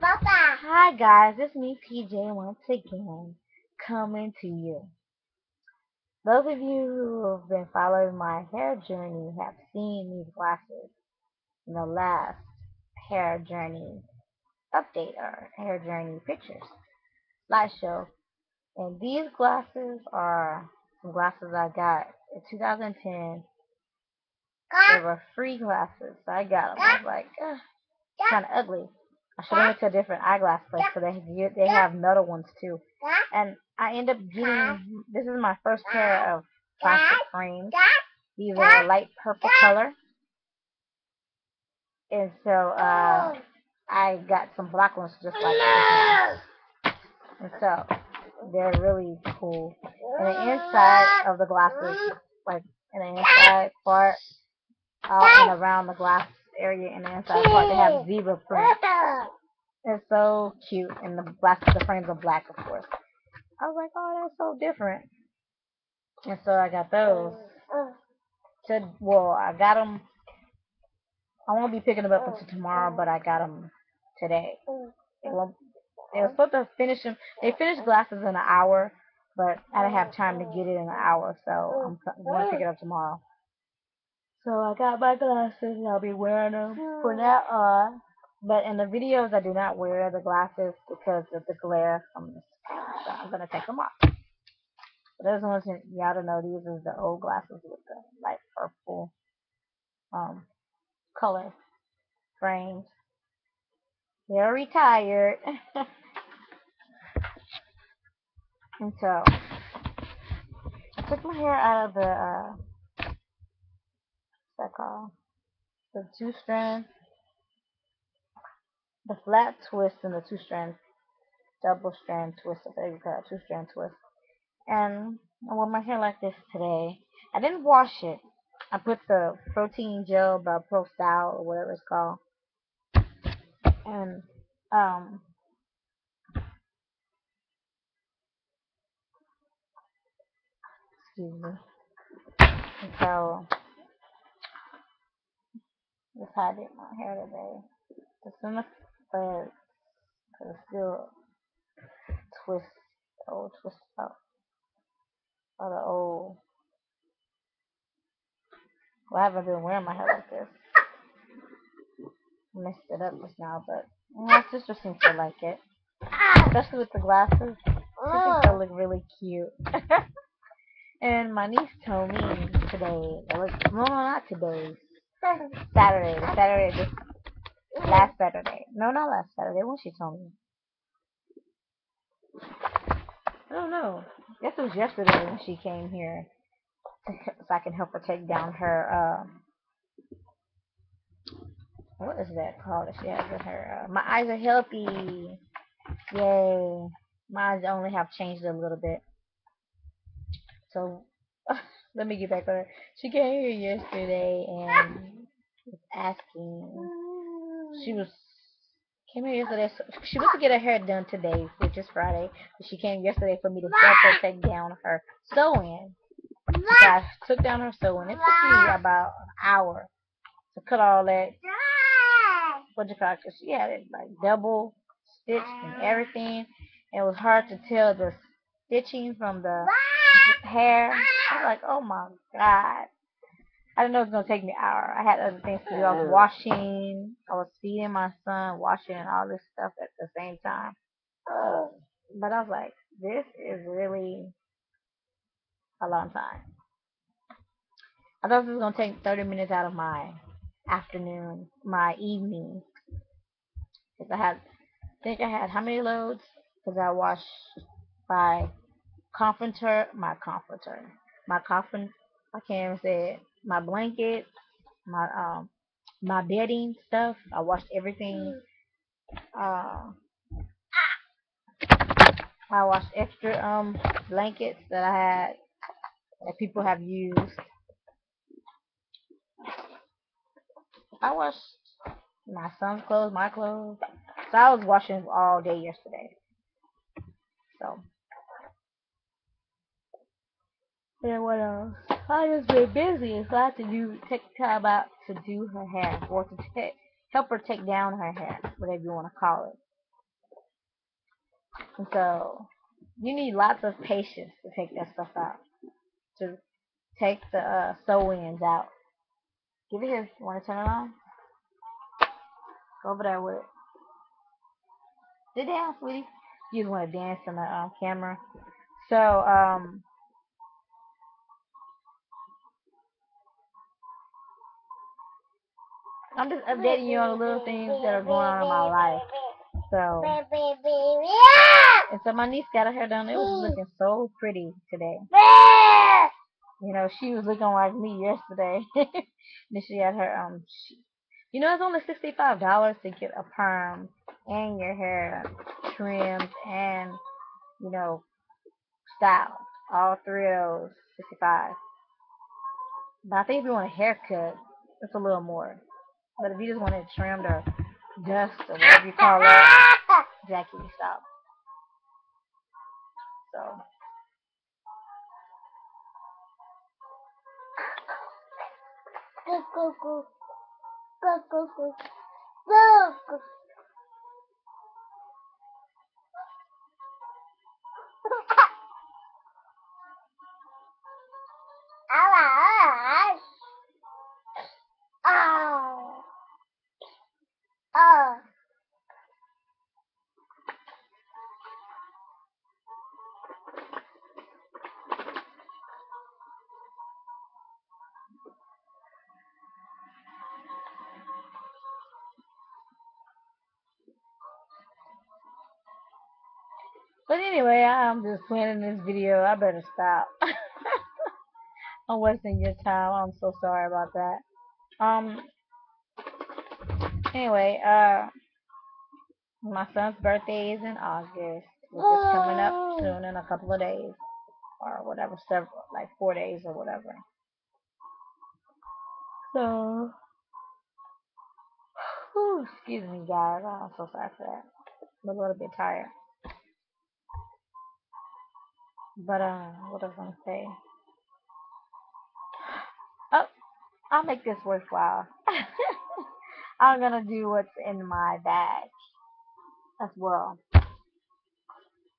Papa. Hi guys, it's me PJ once again coming to you. Those of you who have been following my hair journey have seen these glasses in the last hair journey update or hair journey pictures slideshow. And these glasses are some glasses I got in 2010. They were free glasses, so I got them. I was like, kind of ugly. I should have went to a different eyeglass place because they they have metal ones too. And I end up getting this is my first pair of plastic frames. These are a light purple color. And so uh, I got some black ones just like this. And so they're really cool. And the inside of the glasses, like in the inside part, all and around the glass area in the inside part, they have zebra print. It's so cute, and the black, the frames are black, of course. I was like, oh, that's so different. And so I got those. To, well, I got them. I won't be picking them up until tomorrow, but I got them today. They. They were supposed to finish them. They finished glasses in an hour, but I didn't have time to get it in an hour, so I'm going to pick it up tomorrow. So I got my glasses, and I'll be wearing them from now on. But in the videos, I do not wear the glasses because of the glare from the so I'm gonna take them off. Just want y'all don't know these are the old glasses with the light purple um color frames. They're retired. and so I took my hair out of the uh what's that called? The two strands the flat twist and the two strands, double strand twist, I think call it two strand twist. And I wore my hair like this today. I didn't wash it. I put the protein gel by Pro Style or whatever it's called. And um excuse me. So that's how I did my hair today. Just enough but it's still twist old twist out of the old well I haven't been wearing my hair like this. Messed it up just now, but my sister seems to like it. Especially with the glasses. She thinks they look really cute. and my niece told me today, it was, no, not today, Saturday, Saturday just last Saturday. No, not last Saturday. When she told me. I don't know. I guess it was yesterday when she came here, so I can help her take down her. Um, what is that called that she has in her? Uh, my eyes are healthy. Yay! My eyes only have changed a little bit. So let me get back on her. She came here yesterday and was asking she was came here yesterday. She went to get her hair done today, which is Friday. But she came yesterday for me to help her take down her sew-in. So I took down her sew-in. It took me about an hour to cut all that. What you call? Cause she had it like double stitched and everything. It was hard to tell the stitching from the hair. I was like, oh my god. I didn't know it was gonna take me an hour. I had other things to do. I was washing, I was feeding my son, washing, and all this stuff at the same time. Uh, but I was like, this is really a long time. I thought this was gonna take 30 minutes out of my afternoon, my evening. Cause I had, I think I had how many loads? Cause I washed my comforter, my comforter, my coffin. I can't even say it my blanket, my um my bedding stuff. I washed everything. Uh, I washed extra um blankets that I had that people have used. I washed my son's clothes, my clothes. So I was washing all day yesterday. So and what else? I just been busy, so I had to do take time out to do her hair or to take help her take down her hair, whatever you want to call it. And so you need lots of patience to take that stuff out. To take the uh, sew-ins out. Give it here. You want to turn it on? Go over there with it. Sit down, sweetie. You want to dance on the um, camera. So, um, I'm just updating you on the little things that are going on in my life. So, and so my niece got her hair done. It was looking so pretty today. You know, she was looking like me yesterday. then she had her um. She, you know, it's only sixty five dollars to get a perm and your hair trimmed and you know styled. All three of those, sixty five. But I think if you want a haircut, it's a little more. But if you just want it trimmed or dust or whatever you call it, Jackie, stop. So. Go, go, go. Go, go, go. Go, go. But anyway, I'm just planning this video. I better stop. I'm wasting your time. I'm so sorry about that. Um. Anyway, uh, my son's birthday is in August, which is coming up soon in a couple of days, or whatever, several like four days or whatever. So, whew, excuse me, guys. I'm so sorry for that. I'm a little bit tired. But uh, what was I gonna say? Oh, I'll make this worthwhile. I'm gonna do what's in my bag as well. I'm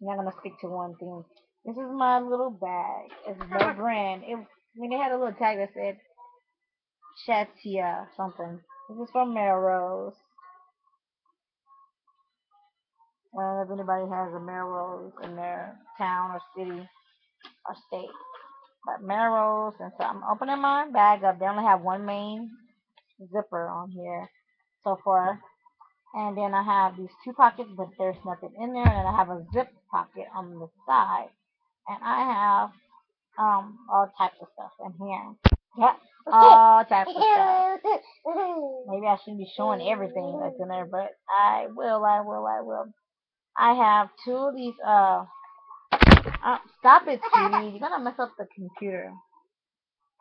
not gonna stick to one thing. This is my little bag. It's no brand. It, I mean, they had a little tag that said Chatia something. This is from Melrose. Know if anybody has a Melrose in their town or city or state. But Melrose, and so I'm opening my bag up. They only have one main zipper on here so far. And then I have these two pockets, but there's nothing in there. And I have a zip pocket on the side. And I have um all types of stuff in here. Yeah, all types of stuff. Maybe I shouldn't be showing everything that's in there, but I will, I will, I will. I have two of these, uh, uh stop it, sweetie. You're gonna mess up the computer.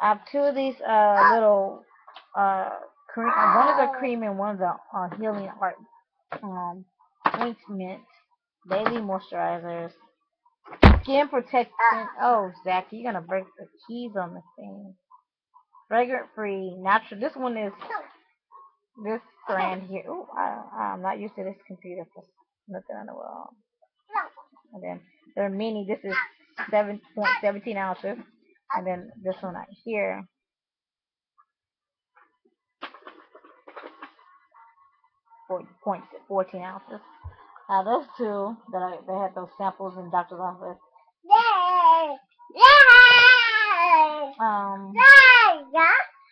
I have two of these, uh, little, uh, cream, uh, one is a cream and one's a, uh, healing art, um, ointment, daily moisturizers, skin protection. Oh, Zach, you're gonna break the keys on the thing. Fragrant free, natural. This one is this brand here. Oh, I'm not used to this computer for nothing in the world. And then they're mini. This is 17 ounces, and then this one right here. Point fourteen ounces. Now those two that I they had those samples in doctor's office. Yay! Yay! Um, Yay!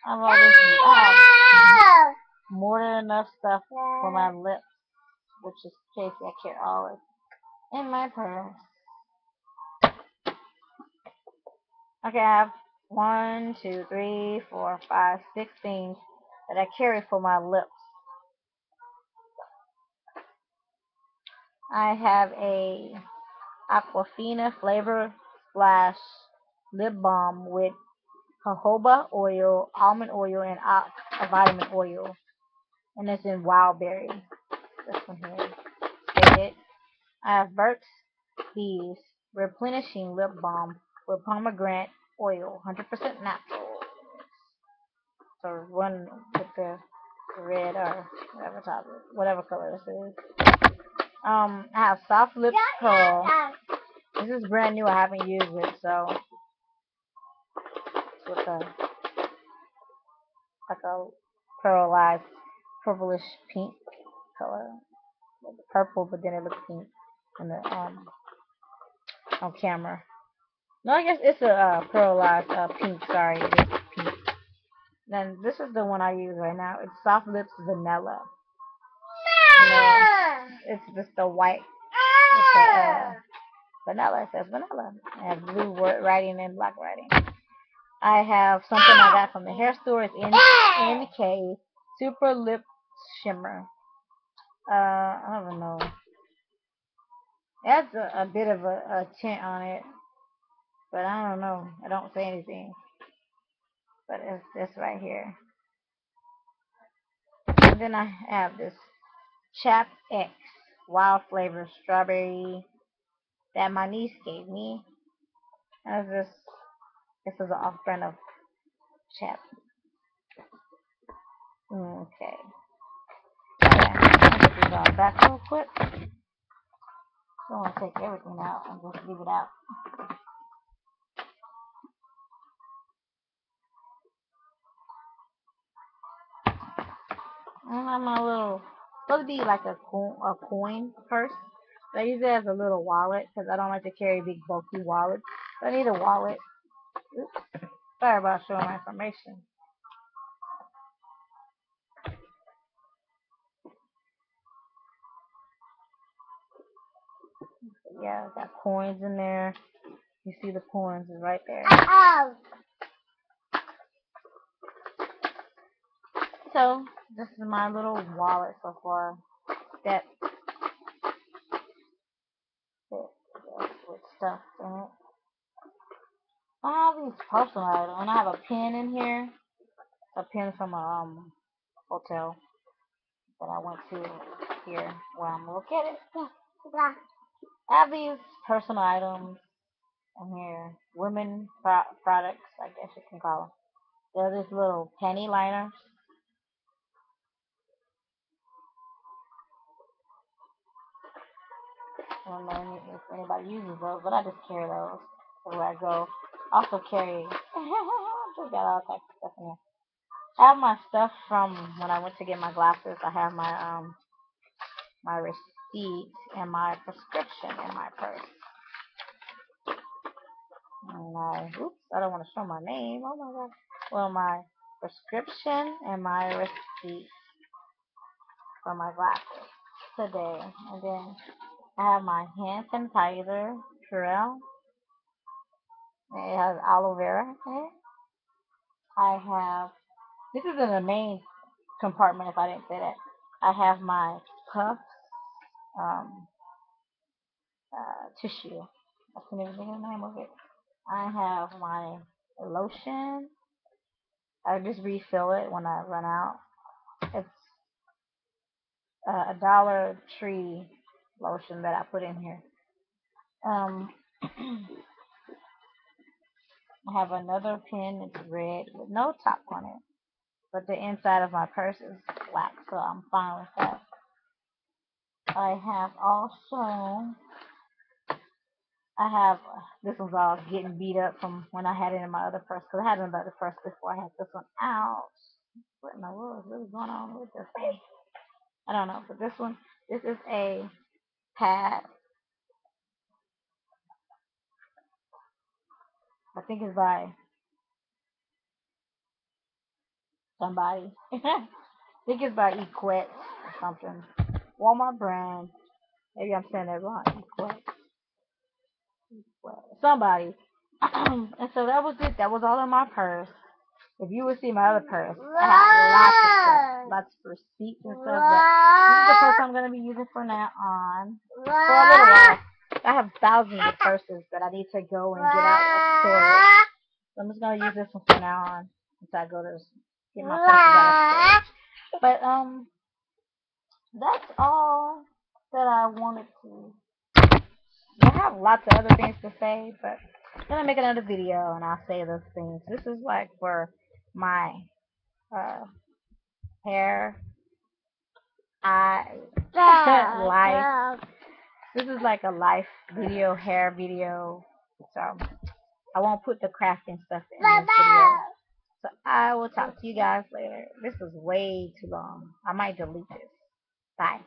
I've always I have more than enough stuff for my lips, which is Casey. I carry always in my purse. Okay, I have one, two, three, four, five, six things that I carry for my lips. I have a Aquafina flavor splash lip balm with jojoba oil, almond oil, and a vitamin oil. And it's in wild berry. This one here. It. I have Burt's Bees replenishing lip balm with pomegranate oil, 100% natural. So one with the red or whatever top, whatever color this is. Um, I have Soft Lips Pearl. This is brand new. I haven't used it, so it's with a like a pearlized purplish pink color, Like purple, but then it looks pink in the um on camera. No, I guess it's a uh, pearlized uh, pink. Sorry, it is pink. Then this is the one I use right now. It's Soft Lips Vanilla. No. It's just the white Ah. vanilla. It says vanilla. It has blue writing and black writing. I have something I got from the hair store. It's N- NK Super Lip Shimmer. Uh, I don't know. It has a, a bit of a, a tint on it, but I don't know. I don't say anything. But it's this right here. And then I have this Chap X Wild Flavor Strawberry that my niece gave me. As this, this is an off-brand of Chap. Okay. These all back real quick. Don't want to take everything out and just leave it out. I have my little, supposed to be like a coin, a coin purse. But I use it as a little wallet because I don't like to carry big bulky wallets. So I need a wallet. Oops. Sorry about showing my information. Yeah, got coins in there. You see the coins right there. Oh. So this is my little wallet so far. That with stuff in it. I have these personal items, and I have a pen in here. A pen from a um hotel that I went to here where I'm located. Yeah. I have these personal items in here. Women pro- products, I guess you can call them. They're these little penny liners. I don't know if anybody uses those, but I just carry those everywhere I go. Also carry, just got all types of stuff in here. I have my stuff from when I went to get my glasses. I have my um my receipt and my prescription in my purse. And my oops, I don't want to show my name. Oh my god. Well, my prescription and my receipt for my glasses today. And then I have my hand sanitizer, Purell. It has aloe vera in it. I have, this is in the main compartment if I didn't say that. I have my puff um, uh, tissue. I can't even think of the name of it. I have my lotion. I just refill it when I run out. It's uh, a Dollar Tree lotion that I put in here. Um, I have another pen. It's red with no top on it, but the inside of my purse is black, so I'm fine with that. I have also. I have this one's all getting beat up from when I had it in my other purse because I had another purse before I had this one out. What in the world is really going on with this? I don't know, but this one, this is a pad. I think it's by somebody. I think it's by Equette or something. Walmart brand. Maybe I'm saying that wrong. Somebody. and so that was it. That was all in my purse. If you would see my other purse, I have lots of stuff, lots of receipts and stuff. But this is the purse I'm going to be using for now on. For a little while. I have thousands of purses that I need to go and get out of storage. So I'm just going to use this one from now on until I go to get my purses out of storage. But um, that's all that I wanted to. I have lots of other things to say, but I'm gonna make another video and I'll say those things. This is like for my uh hair, eye, life, this is like a life video, hair video. So I won't put the crafting stuff in this video. So I will talk to you guys later. This was way too long. I might delete this. Bye.